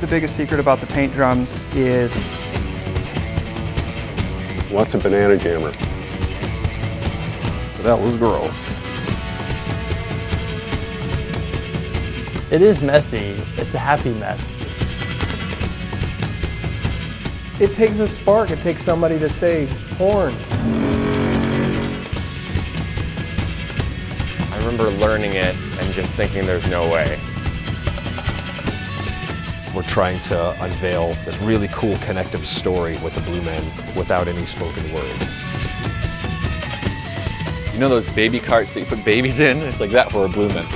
The biggest secret about the paint drums is What's a banana jammer? That was gross. It is messy. It's a happy mess. It takes a spark. It takes somebody to say horns. I remember learning it and just thinking there's no way. We're trying to unveil this really cool connective story with the Blue Men without any spoken words. You know those baby carts that you put babies in? It's like that for a Blue Man.